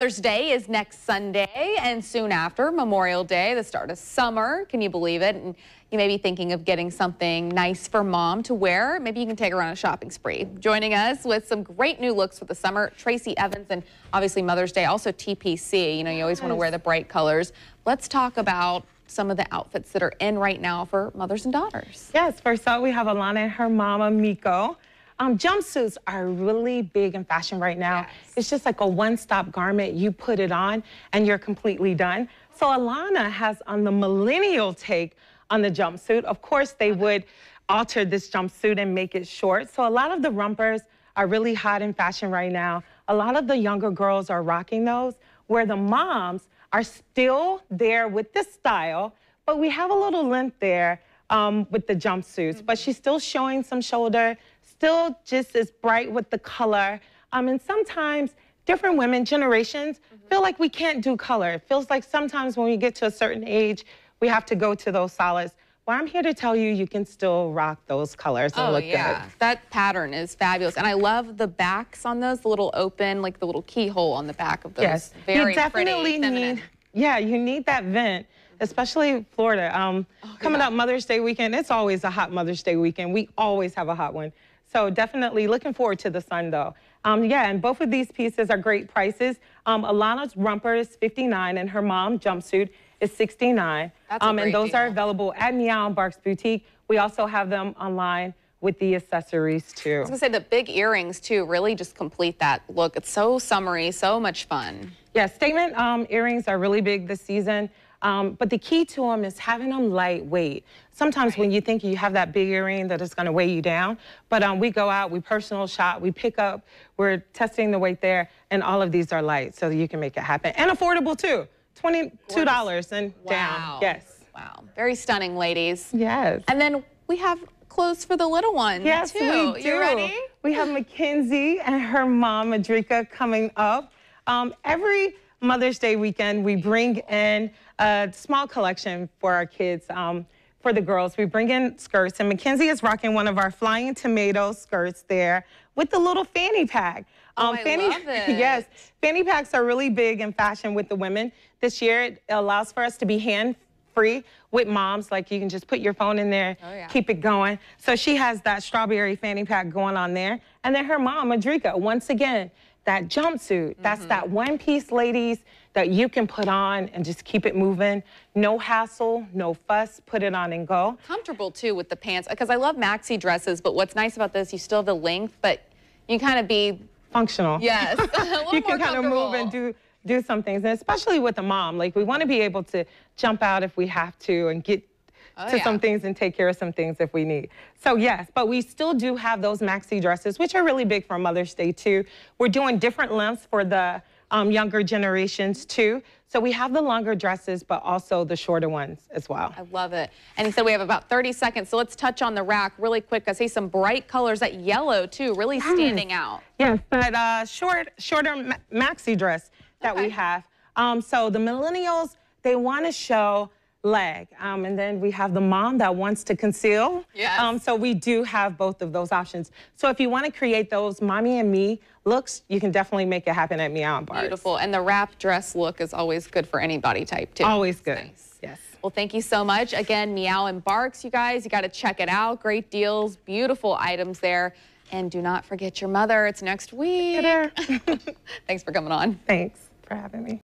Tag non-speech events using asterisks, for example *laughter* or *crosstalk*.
Mother's Day is next Sunday, and soon after Memorial Day, the start of summer. Can you believe it? And you may be thinking of getting something nice for mom to wear. Maybe you can take her on a shopping spree. Joining us with some great new looks for the summer, Traci Evans, and obviously Mother's Day, also TPC. You know, you always want to wear the bright colors. Let's talk about some of the outfits that are in right now for mothers and daughters. Yes, first up, we have Alana and her mama, Miko. Um, jumpsuits are really big in fashion right now. Yes. It's just like a one-stop garment. You put it on and you're completely done. So Alana has on the millennial take on the jumpsuit. Of course, they okay. would alter this jumpsuit and make it short. So a lot of the rompers are really hot in fashion right now. A lot of the younger girls are rocking those, where the moms are still there with the style, but we have a little length there um, with the jumpsuits, but she's still showing some shoulder, still just as bright with the color. Um, and sometimes different women, generations, mm -hmm. feel like we can't do color. It feels like sometimes when we get to a certain age, we have to go to those solids. Well, I'm here to tell you, you can still rock those colors and oh, look yeah. good. That pattern is fabulous. And I love the backs on those, the little open, like the little keyhole on the back of those. Yes, Very you definitely pretty, need, yeah, you need that vent especially Florida. Um, oh, coming yeah. up Mother's Day weekend, it's always a hot Mother's Day weekend. We always have a hot one. So definitely looking forward to the sun though. Um, yeah, and both of these pieces are great prices. Um, Alana's romper is 59 and her mom jumpsuit is 69. That's um, and those deal. are available at Meow and Barks Boutique. We also have them online with the accessories too. I was gonna say the big earrings too really just complete that look. It's so summery, so much fun. Yeah, statement um, earrings are really big this season. Um, but the key to them is having them lightweight. Sometimes right. when you think you have that big earring that is going to weigh you down, but um, we go out, we personal shop, we pick up, we're testing the weight there, and all of these are light so you can make it happen. And affordable too, $22 and wow. down. Yes. Wow. Very stunning, ladies. Yes. And then we have clothes for the little ones yes, too. we do. You ready? We have Mackenzie and her mom, Madrika, coming up. Um, every Mother's Day weekend, we bring in a small collection for our kids. Um, for the girls, we bring in skirts, and Mackenzie is rocking one of our flying tomato skirts there with the little fanny pack. Um, oh, I fanny, love *laughs* it. Yes, fanny packs are really big in fashion with the women. This year, it allows for us to be hand free with moms. Like you can just put your phone in there, oh, yeah. keep it going. So she has that strawberry fanny pack going on there. And then her mom, Madrika, once again, that jumpsuit. That's mm -hmm. that one piece, ladies, that you can put on and just keep it moving. No hassle, no fuss, put it on and go. Comfortable too with the pants, because I love maxi dresses, but what's nice about this, you still have the length, but you kind of be functional. Yes, *laughs* *laughs* you can kind of move and do do some things, and especially with a mom, like we want to be able to jump out if we have to and get oh, to yeah. some things and take care of some things if we need. So yes, but we still do have those maxi dresses, which are really big for Mother's Day too. We're doing different lengths for the um, younger generations too. So we have the longer dresses, but also the shorter ones as well. I love it. And he said we have about 30 seconds, so let's touch on the rack really quick. I see some bright colors, that yellow too, really yes. standing out. Yes, but uh, short, shorter ma maxi dress that okay. we have. Um, so the millennials, they want to show leg. Um, and then we have the mom that wants to conceal. Yes. Um, so we do have both of those options. So if you want to create those mommy and me looks, you can definitely make it happen at Meow Bars. Beautiful. And the wrap dress look is always good for any body type too. Always good. Nice. Yes. Well, thank you so much. Again, Meow and Barks, you guys, you got to check it out. Great deals, beautiful items there. And do not forget your mother. It's next week. *laughs* Thanks for coming on. Thanks for having me.